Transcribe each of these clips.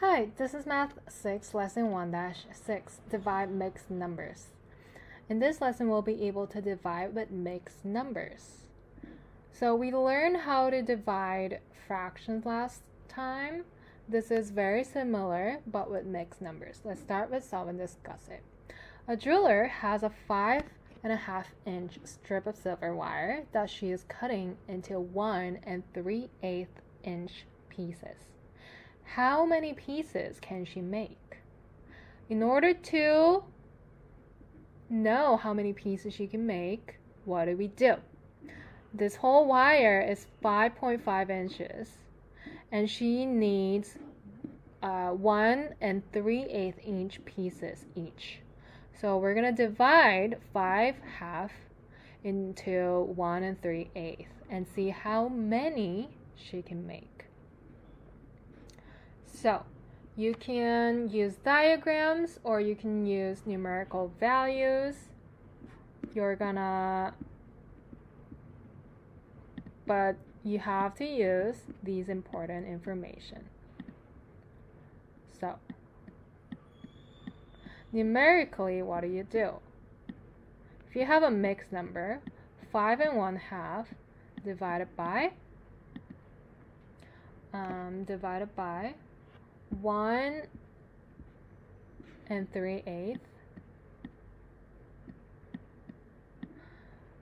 Hi, this is Math 6, Lesson 1 6 Divide Mixed Numbers. In this lesson, we'll be able to divide with mixed numbers. So, we learned how to divide fractions last time. This is very similar, but with mixed numbers. Let's start with solve and discuss it. A jeweler has a five and a half inch strip of silver wire that she is cutting into one and three eighth inch pieces. How many pieces can she make? In order to know how many pieces she can make, what do we do? This whole wire is 5.5 inches and she needs uh, 1 and 3 eighth inch pieces each. So we're going to divide 5 half into 1 and 3 eighth and see how many she can make. So you can use diagrams or you can use numerical values. You're gonna, but you have to use these important information. So numerically, what do you do? If you have a mixed number, 5 and 1 half divided by um, divided by 1 and 3 eighths.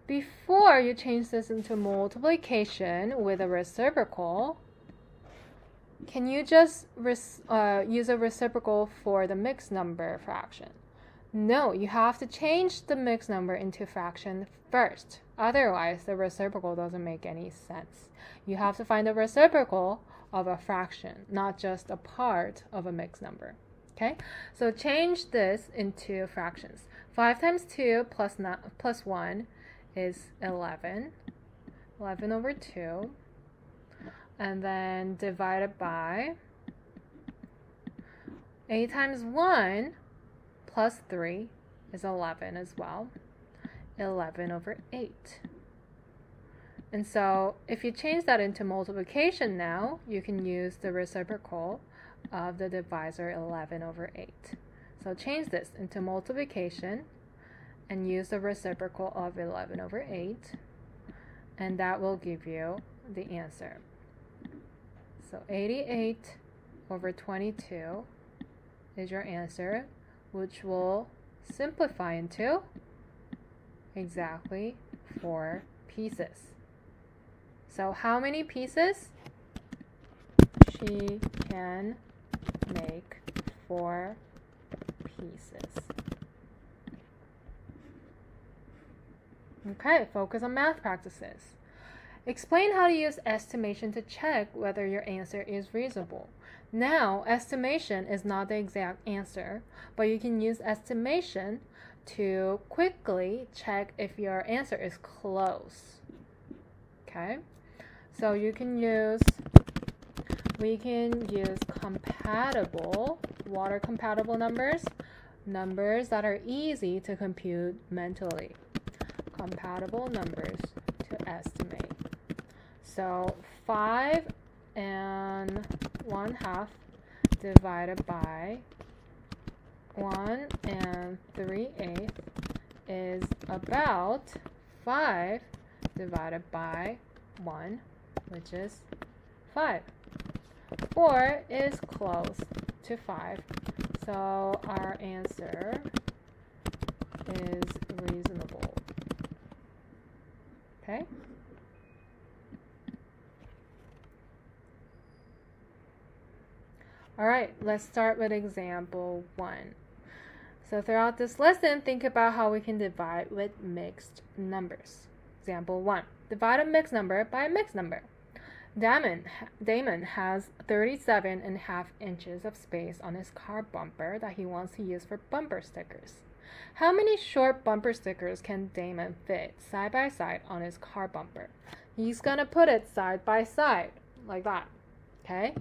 Before you change this into multiplication with a reciprocal, can you just uh, use a reciprocal for the mixed number fraction? No, you have to change the mixed number into fraction first. Otherwise, the reciprocal doesn't make any sense. You have to find the reciprocal of a fraction, not just a part of a mixed number. Okay, so change this into fractions. 5 times 2 plus, not, plus 1 is 11. 11 over 2. And then divided by 8 times 1 plus 3 is 11 as well. 11 over 8. And so if you change that into multiplication now, you can use the reciprocal of the divisor 11 over 8. So change this into multiplication and use the reciprocal of 11 over 8 and that will give you the answer. So 88 over 22 is your answer which will simplify into exactly 4 pieces. So how many pieces? She can make four pieces. Okay, focus on math practices. Explain how to use estimation to check whether your answer is reasonable. Now, estimation is not the exact answer, but you can use estimation to quickly check if your answer is close. Okay? So you can use, we can use compatible, water compatible numbers, numbers that are easy to compute mentally. Compatible numbers to estimate. So 5 and 1 half divided by 1 and 3 eighths is about 5 divided by 1 which is 5. 4 is close to 5. So our answer is reasonable. Okay? Alright, let's start with example 1. So throughout this lesson, think about how we can divide with mixed numbers. Example 1. Divide a mixed number by a mixed number. Damon, Damon has 37 and a half inches of space on his car bumper that he wants to use for bumper stickers. How many short bumper stickers can Damon fit side by side on his car bumper? He's gonna put it side by side, like that. Okay?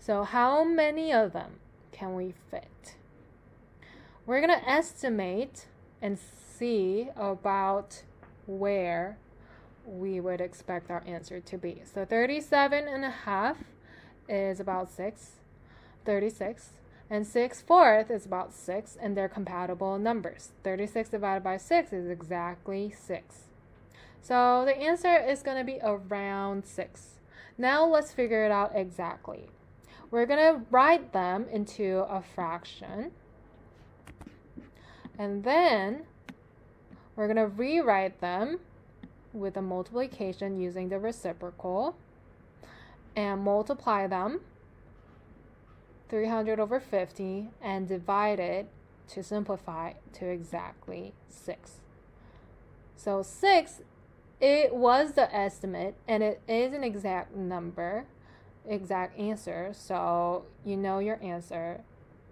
So, how many of them can we fit? We're gonna estimate and see about where we would expect our answer to be. So 37 and a half is about 6. 36. And 6 fourth is about 6, and they're compatible numbers. 36 divided by 6 is exactly 6. So the answer is going to be around 6. Now let's figure it out exactly. We're going to write them into a fraction. And then we're going to rewrite them with a multiplication using the reciprocal and multiply them 300 over 50 and divide it to simplify to exactly 6. So 6 it was the estimate and it is an exact number, exact answer. So you know your answer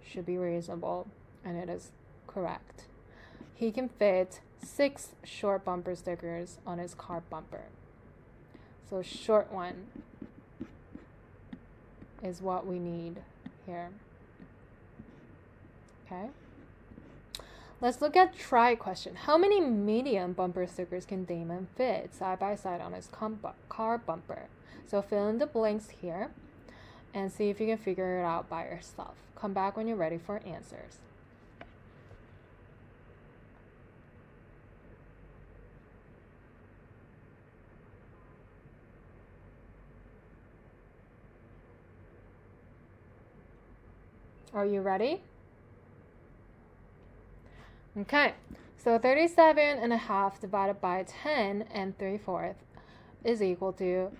should be reasonable and it is correct. He can fit six short bumper stickers on his car bumper. So short one is what we need here. Okay. Let's look at try question. How many medium bumper stickers can Damon fit side by side on his car bumper? So fill in the blanks here and see if you can figure it out by yourself. Come back when you're ready for answers. Are you ready? Okay, so 37 and a half divided by 10 and 3 fourths is equal to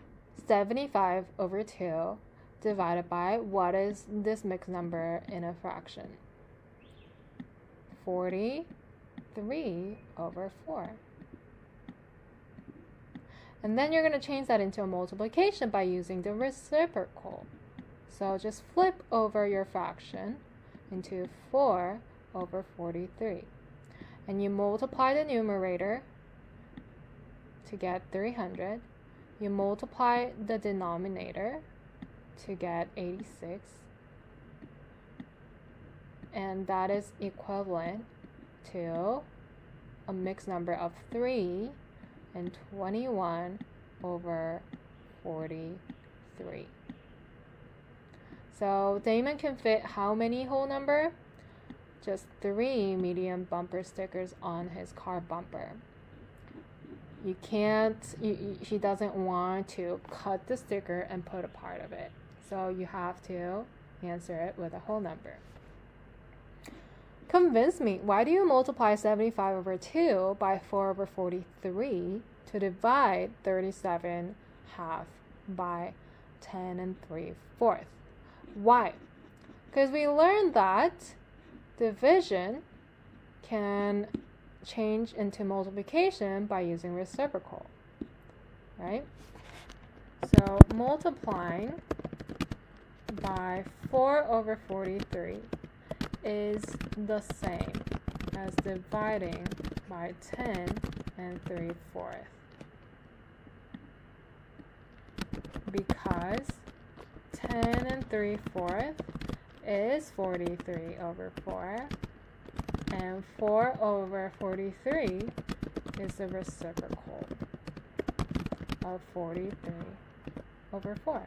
75 over 2 divided by what is this mixed number in a fraction? 43 over 4. And then you're going to change that into a multiplication by using the reciprocal. So just flip over your fraction into 4 over 43 and you multiply the numerator to get 300. You multiply the denominator to get 86. And that is equivalent to a mixed number of 3 and 21 over 43. So Damon can fit how many whole number? just three medium bumper stickers on his car bumper. You can't, you, he doesn't want to cut the sticker and put a part of it. So you have to answer it with a whole number. Convince me, why do you multiply 75 over 2 by 4 over 43 to divide 37 half by 10 and 3 fourths? Why? Because we learned that Division can change into multiplication by using reciprocal, right? So multiplying by 4 over 43 is the same as dividing by 10 and 3 fourths. Because 10 and 3 fourths is 43 over 4. And 4 over 43 is the reciprocal of 43 over 4.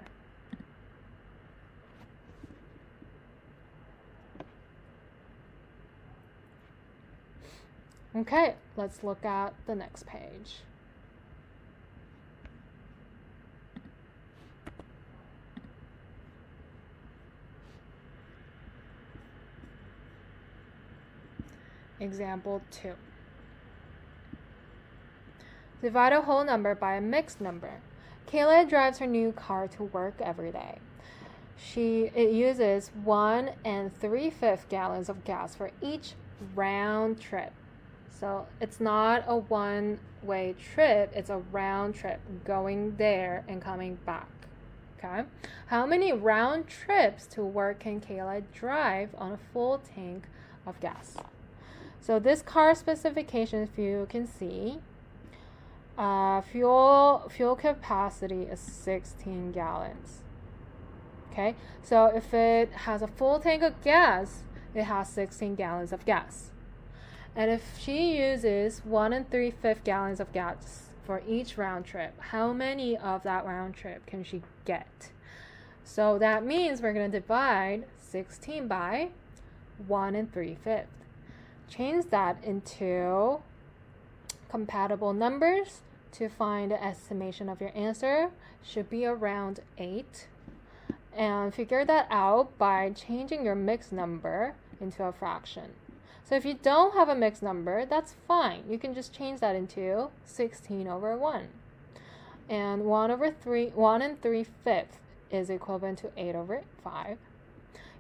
Okay, let's look at the next page. Example 2. Divide a whole number by a mixed number. Kayla drives her new car to work every day. She it uses one and three fifth gallons of gas for each round trip. So it's not a one way trip, it's a round trip going there and coming back. Okay. How many round trips to work can Kayla drive on a full tank of gas? So this car specification, if you can see, uh, fuel fuel capacity is 16 gallons. Okay, so if it has a full tank of gas, it has 16 gallons of gas. And if she uses one and three fifth gallons of gas for each round trip, how many of that round trip can she get? So that means we're going to divide 16 by 1 and 3 fifths. Change that into compatible numbers to find the estimation of your answer should be around 8. And figure that out by changing your mixed number into a fraction. So if you don't have a mixed number, that's fine. You can just change that into 16 over 1. And 1 over 3, 1 and 3 fifths is equivalent to 8 over 5.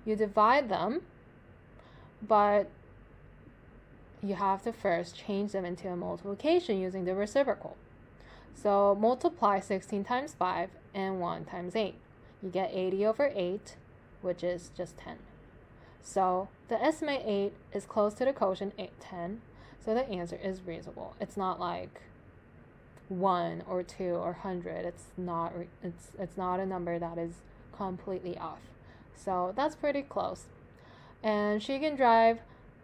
You divide them, but you have to first change them into a multiplication using the reciprocal. So multiply 16 times 5 and 1 times 8. You get 80 over 8, which is just 10. So the estimate 8 is close to the quotient 8, 10. So the answer is reasonable. It's not like 1 or 2 or 100. It's not it's it's not a number that is completely off. So that's pretty close. And she can drive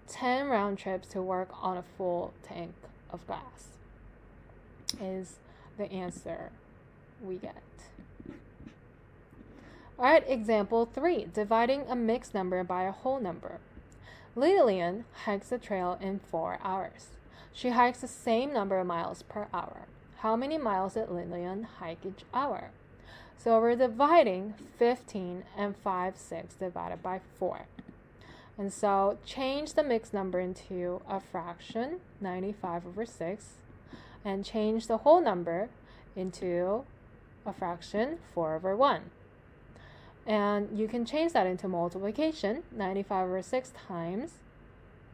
10 round trips to work on a full tank of gas. Is the answer we get. Alright, example 3. Dividing a mixed number by a whole number. Lillian hikes the trail in 4 hours. She hikes the same number of miles per hour. How many miles did Lillian hike each hour? So we're dividing 15 and 5 6 divided by 4. And so change the mixed number into a fraction, 95 over 6, and change the whole number into a fraction, 4 over 1. And you can change that into multiplication, 95 over 6 times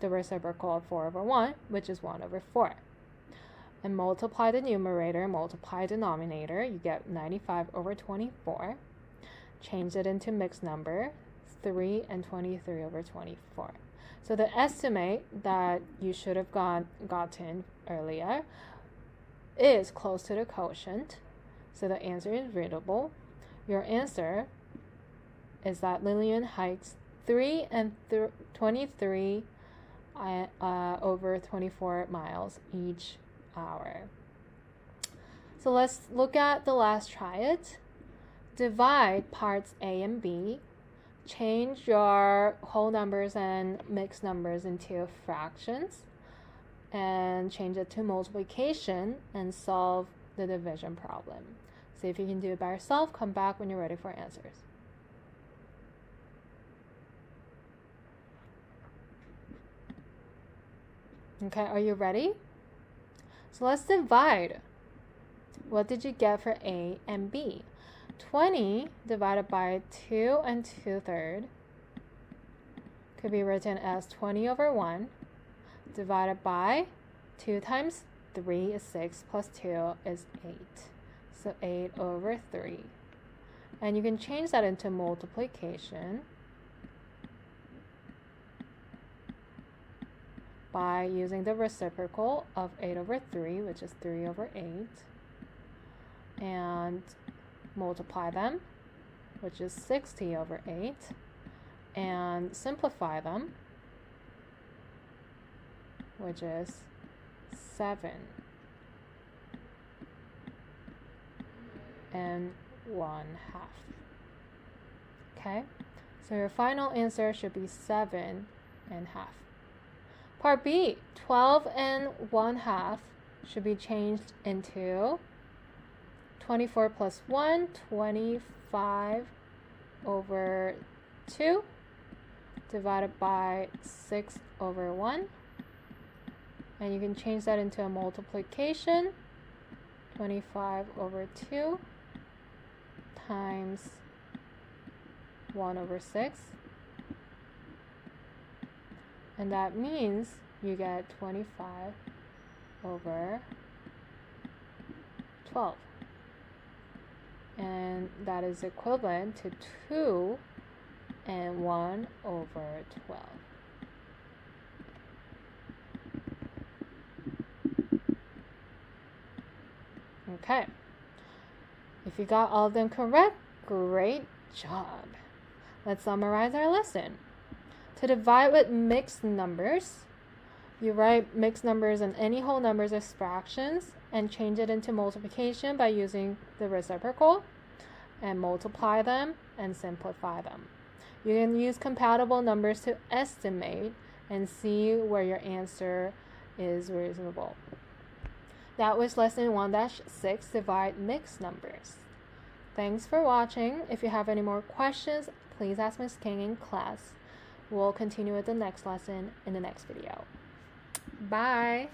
the reciprocal of 4 over 1, which is 1 over 4. And multiply the numerator, multiply denominator, you get 95 over 24. Change it into mixed number, 3 and 23 over 24. So the estimate that you should have got, gotten earlier is close to the quotient. So the answer is readable. Your answer is that Lillian hikes 3 and th- 23 uh, uh, over 24 miles each hour. So let's look at the last it. Divide parts A and B. Change your whole numbers and mixed numbers into fractions and change it to multiplication and solve the division problem. See if you can do it by yourself. Come back when you're ready for answers. Okay, are you ready? So let's divide. What did you get for A and B? 20 divided by 2 and 2 third could be written as 20 over 1 divided by 2 times 3 is 6 plus 2 is 8. So 8 over 3. And you can change that into multiplication. by using the reciprocal of 8 over 3, which is 3 over 8, and multiply them, which is 60 over 8, and simplify them, which is 7 and 1 half. Okay, so your final answer should be 7 and half. Part B, 12 and 1 half should be changed into 24 plus 1, 25 over 2 divided by 6 over 1. And you can change that into a multiplication. 25 over 2 times 1 over 6 and that means you get 25 over 12 and that is equivalent to 2 and 1 over 12 okay. If you got all of them correct great job. Let's summarize our lesson. To divide with mixed numbers, you write mixed numbers and any whole numbers as fractions and change it into multiplication by using the reciprocal. and multiply them and simplify them. You can use compatible numbers to estimate and see where your answer is reasonable. That was lesson 1-6, divide mixed numbers. Thanks for watching. If you have any more questions, please ask Ms. King in class. We'll continue with the next lesson in the next video. Bye!